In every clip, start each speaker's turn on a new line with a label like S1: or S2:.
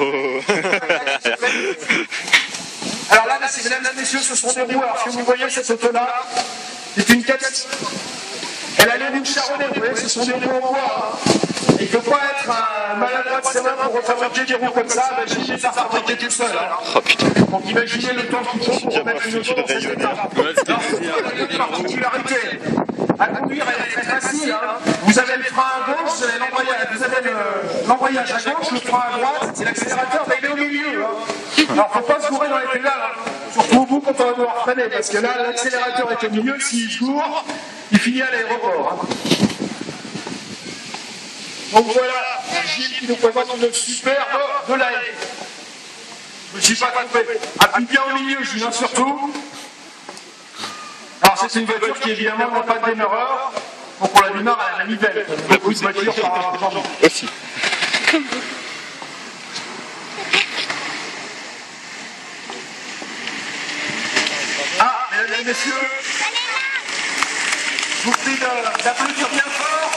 S1: Oh.
S2: Alors là, mesdames et messieurs, ce sont des roues. Alors si vous voyez cette auto-là, c'est une caisse. Elle a les roues charronnées, vous voyez, ce sont des roues en bois. hein. Il ne faut pas être un maladroit de ses mains pour refabriquer des roues comme ça, imaginez ça fabriquer tout seul. hein.
S1: Oh putain.
S2: Donc imaginez le temps qu'il faut pour remettre une auto dans cet état. Alors, c'est une particularité. À conduire, elle est très facile. hein. Vous avez le frein à gauche, vous avez l'embrayage- à gauche, le frein à droite, c'est l'accélérateur, mais il est au milieu. hein. Alors, faut pas se gourer dans les pédales, hein. surtout vous quand on va devoir freiner, parce que là, l'accélérateur est au milieu, s'il gourre, il finit à l'aéroport. hein. Donc voilà, Gilles qui nous présente une superbe de la haie. Je me suis pas trompé. Appuie bien au milieu, Julien, surtout. C'est une voiture qui, évidemment, n'a pas de démarreur. Donc, on la démarre à la nivelle. Beaucoup de voitures par aujourd'hui.
S1: Aussi.
S2: Ah, mesdames et messieurs, je vous prie d'applaudir bien fort.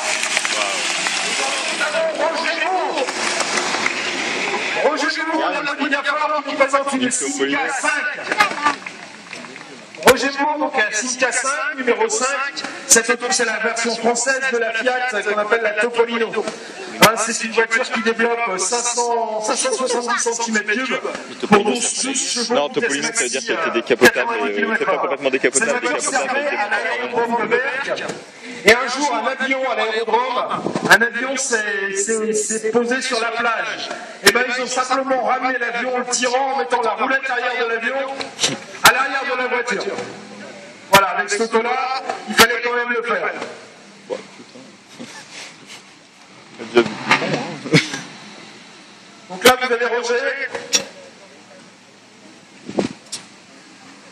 S2: Nous avons Roger Moore. Roger Moore, on applaudit bien fort, qui présente une Simca 5. Moore, donc un Simca 5, numéro 5. Cette auto, c'est la version française de la Fiat qu'on appelle la Topolino. Hein, c'est une voiture qui développe 500, 570 cm3 pour 12 chevaux.
S1: Non, Topolino, ça veut dire qu'elle était décapotable, mais, euh, c'est pas complètement décapotable,
S2: Cette voiture
S1: décapotable,
S2: servait à l'aérodrome de Berck. Et un jour, un avion à l'aérodrome, un avion s'est- posé sur la plage. Et ben, ils ont simplement ramené l'avion en le tirant, en mettant la roulette arrière de l'avion à l'arrière de la voiture. Voilà, avec ce auto-là, il fallait quand même le faire.
S1: Bon, hein.
S2: Donc là, vous avez Roger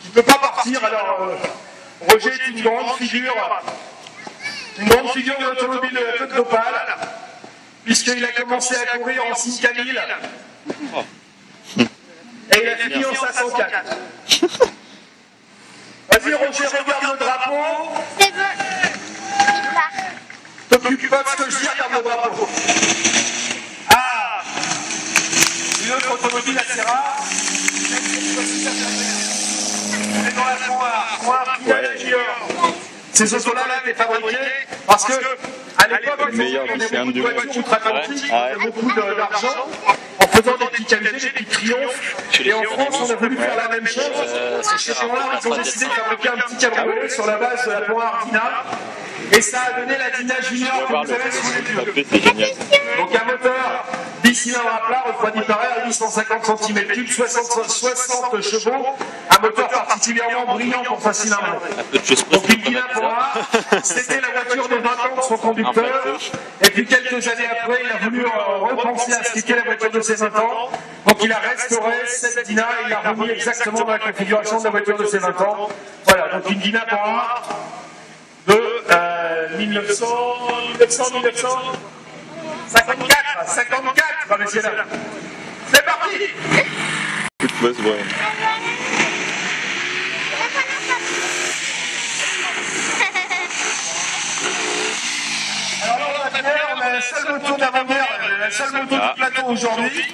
S2: qui ne peut pas partir. Alors, euh, Roger est une grande figure, une grande figure de l'automobile de la Côte d'Opale, puisqu'il a commencé à courir en 6 1000 et il a fini en 504. Vas-y, Roger, regarde le drapeau.
S3: C'est bon.
S2: T'occupe pas de ce que je dis, regarde le drapeau. Ah Une autre automobile assez rare. On est dans la foire, foire Junior. Ces autos-là là, étaient fabriquées parce que, à l'époque, on avait
S1: lycéen
S2: beaucoup de voitures outre-Atlantique,
S1: Ah
S2: beaucoup d'argent, en faisant des petits camions, des petits triomphes. Et en France, on a voulu faire la même chose. Ces gens-là, ils ont décidé de fabriquer un petit cabriolet sur la base de la Poire Ardina. Et ça a donné la Dina Junior que vous avez sous les yeux. Donc un moteur 10 cylindres à plat, refroidi par air, 850 cm3, 60, 60 chevaux, un moteur particulièrement brillant pour
S1: de choses
S2: Donc une Guina pour un, c'était la voiture des 20 ans de son conducteur. Et puis quelques années après, il a voulu euh, repenser à ce qu'était la voiture de ses 20 ans. Donc il a restauré cette Dina et il l'a remis exactement dans la configuration de la voiture de ses 20 ans. Voilà, donc une un de euh, 1900, 1900, 1900, 54, 54, messieurs dames. C'est parti. Alors là, on va faire, la seule moto d'avant-guerre, la seule moto du plateau aujourd'hui.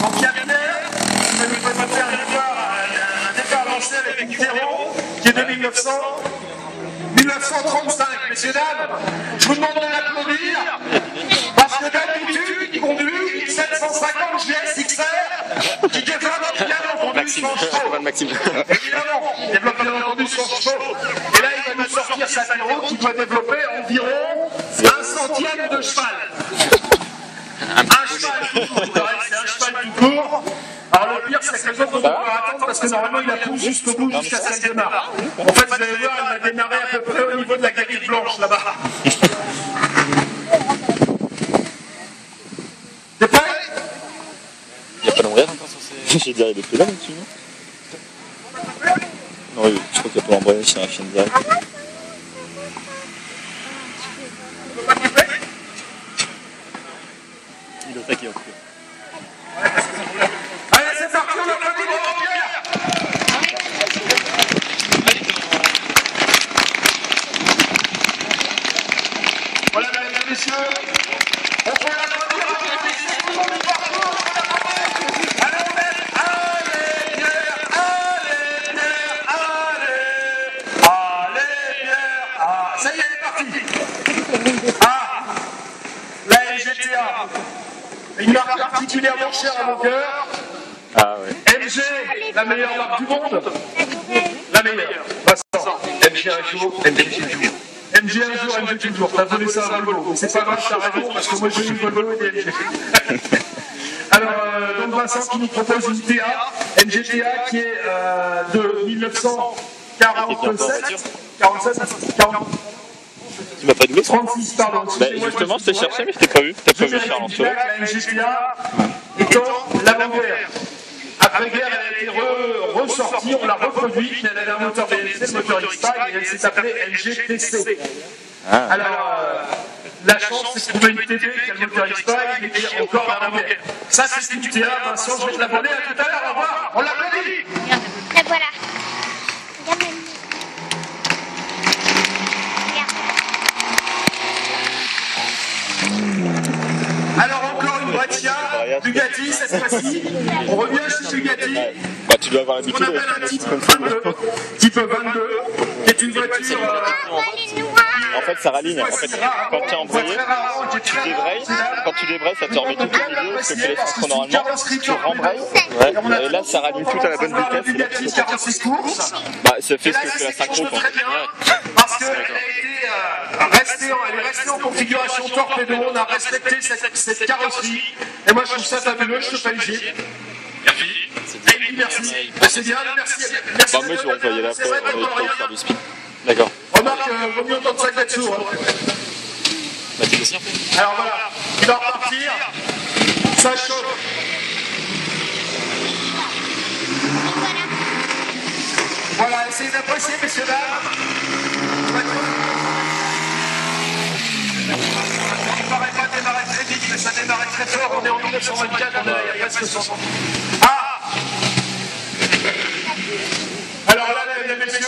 S2: Donc il y a Pierre, qui va nous présenter un départ, un, départ lancé avec une qui est de 1900. 1935, messieurs dames, je vous demande de l'applaudir, parce que d'habitude, il conduit une 750 GS XR qui développe bien entendu
S1: Maxime,
S2: son chevaux.
S1: Maxime.
S2: Évidemment, il développe bien entendu son chevaux. Et là, il va nous sortir sa Zéro qui doit développer environ un centième de cheval. Un cheval tout court, c'est un cheval tout court. Alors le pire, c'est que les autres vont devoir attendre parce que normalement il la pousse jusqu'au bout, jusqu'à ce qu'elle démarre. En fait, vous allez voir, elle va démarrer à peu près au niveau de la galerie blanche là-bas. T'es prêt?
S1: Il n'y a pas d'embrayage encore sur ces. J'ai dirais des pédales là-dessus, non? Non, oui, je crois qu'il n'y a pas d'embrayage sur un chien direct.
S2: ça y est, elle est partie. Ah, la LGTA, une marque particulièrement chère à mon cœur.
S1: Ah ouais.
S2: MG, la meilleure marque du monde. La meilleure. Bah, Vincent, MG un jour, MG toujours. MG un jour, MG toujours. T'as donné ça à Volvo. C'est pas grave, ça parce que moi j'ai eu Volvo et MG. Alors, euh, donc Vincent qui nous propose une TA, MGTA qui est euh, de 1947.
S1: Tu m'as pas doublé
S2: 36, pardon.
S1: Bah, justement, je t'ai cherché, mais je t'ai pas vu. T'as pas vu Charles Anceau.
S2: étant l'avant-guerre. Après-guerre, elle a été re- ressortie, on l'a reproduite, mais elle avait un moteur BMC, le moteur X-Style, et elle s'est appelée LGTC.
S1: Ah.
S2: Alors, euh, la chance, c'est de trouver une TP qui a le moteur X-Style, et qui est encore l'avant-guerre. Ça, c'est une TA, Vincent, je vais te l'abonner à tout à l'heure, au revoir, on l'applaudit
S3: La voilà. Regarde la mienne.
S2: Brescia, Bugatti, cette fois-ci, on revient chez Bugatti.
S1: Bah, tu dois avoir
S2: qu'on
S1: l'habitude
S2: appelle un type
S1: comme ça.
S2: 22, type 22, qui est une voiture. euh.
S1: En fait, ça raligne. En fait, quand tu es embrayé, tu débrayes. Quand tu débrayes, ça te remet tout au milieu, ce que les centres normalement. Tu rembrayes. Ouais. Et là, ça raligne tout à la bonne vitesse. et là, tu
S2: Bugatti
S1: peux-
S2: 46 courses.
S1: Bah, ça fait ce que fait la synchro, quoi.
S2: parce qu'elle euh, est restée en configuration torpedo, on a respecté cette, cette carrosserie, et moi je trouve ça fabuleux, je te félicite. Merci. Merci. Bah, C'est bien, merci. merci
S1: Bah, moi, je vais envoyer après.
S2: vrai,
S1: On est pas
S2: rien.
S1: faire du speed. D'accord.
S2: Remarque, euh, vaut mieux entendre ça que d'être sourd. hein.
S1: Bah,
S2: Alors voilà, il va repartir. Ça chauffe. Voilà, essayez d'apprécier, messieurs, dames. Il paraît pas démarrer très vite, mais ça démarrait très fort. On est en 1924, on y a presque 100 ans. Alors là, mesdames et messieurs,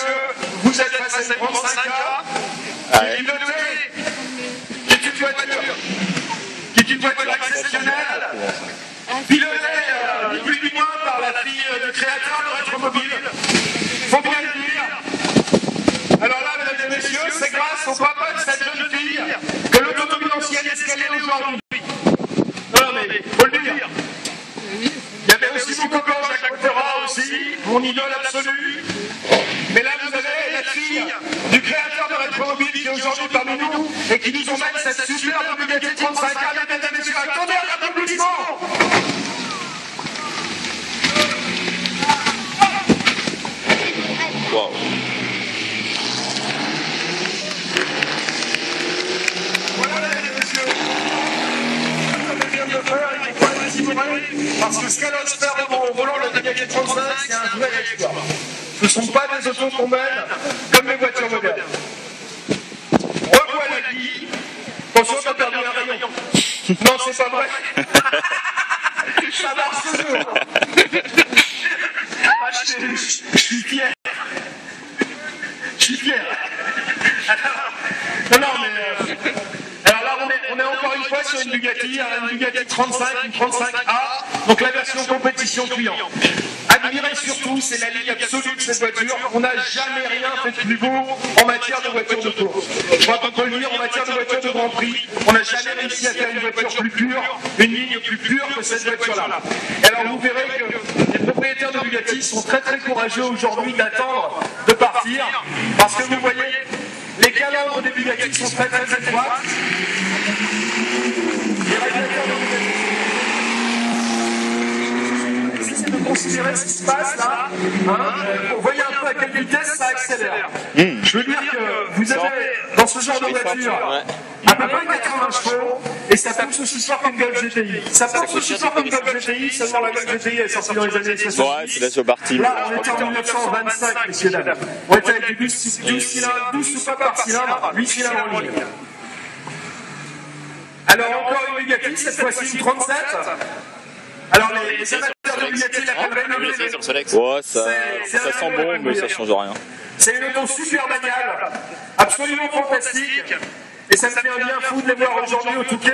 S2: vous êtes face à une 35K.
S1: Ouais.
S2: Qui est qui est une voiture, qui est une voiture exceptionnelle, pilotée euh, ni plus ni moins par la fille euh, du créateur de Rétromobile. Faut bien le dire. Alors là, mesdames et messieurs, c'est grâce au papa de cette jeune fille que l'automobile ancienne est ce qu'elle est aujourd'hui. Non, mais faut le dire. Il y avait aussi mon copain Jacques Mottera aussi, mon idole absolue. Mais là, vous avez la fille du créateur de Rétromobile qui est aujourd'hui parmi nous et qui nous emmène cette superbe Bugatti 35 Allez, mesdames et messieurs, attendez un applaudissement
S1: Waouh.
S2: Voilà, messieurs. Comme vient de faire, il faut Parce que ce qu'elle au volant de la Bugatti 35, c'est un vrai exploit. Ce ne sont pas des autos qu'on mène comme les voitures modernes. Revoilà qui Attention, t'as perdu un rayon. Non, c'est pas vrai. Ça marche toujours. Je, suis fier. Je suis fier. Alors, non, non, mais. euh, alors là, on est, on est encore une fois sur une Bugatti, une Bugatti 35, une 35A, donc la version compétition client. Admirez surtout, c'est la ligne absolue de cette voiture. On n'a jamais rien fait de plus beau en matière de voiture de course. Je crois qu'on peut le dire, en matière de voiture de Grand Prix, on n'a jamais réussi à faire une voiture plus pure, une ligne plus pure que cette voiture-là. Alors vous verrez que les propriétaires de Bugatti sont très très courageux aujourd'hui d'attendre de partir, parce que vous voyez, les calandres des Bugatti sont très très étroites. Les radiateurs de Bugatti Considérer ce qui se passe là. Hein, vous voyez un peu à quelle vitesse ça accélère. Je veux dire que vous avez dans ce genre de voiture à peu près 80 chevaux et ça pousse aussi fort qu'une Golf GTI. Ça pousse aussi fort qu'une Golf GTI, seulement la Golf GTI est sortie dans les années 70.
S1: Ouais, c'est la Jobarty.
S2: Là, on était en 1925, messieurs dames. On était avec du 12, 12 cylindres, 12 soupapes par cylindre, 8 cylindres en ligne. Alors, encore une Bugatti, cette fois-ci une 37. Alors, les, les Bugatti.
S1: Ouais, ça, ça sent bon, mais ça change rien.
S2: C'est une auto super bagnale, absolument fantastique. Et ça me fait un bien fou de les voir aujourd'hui au Touquet.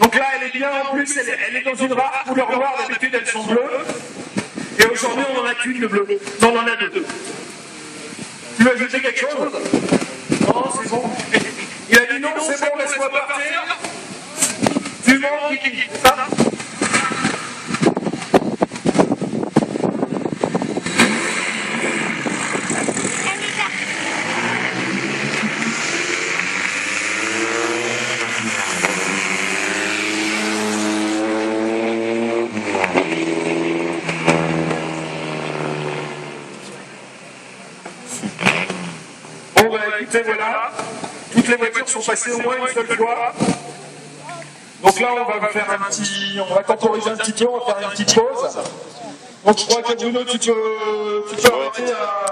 S2: Donc là, elle est bien en plus, elle est, elle est dans une rare couleur noire, d'habitude elles sont bleues. Et aujourd'hui, on n'en a qu'une de bleue. Non, on en a deux. Tu veux ajouter quelque chose? Non, c'est bon. Il a dit non, c'est bon, laisse-moi partir. Bon, bah écoutez, voilà. Toutes les voitures sont passées au moins une seule fois. Donc là, on va faire un petit, on va temporiser un petit peu, on va faire une petite pause. Donc je crois que Bruno, tu peux, tu peux arrêter à...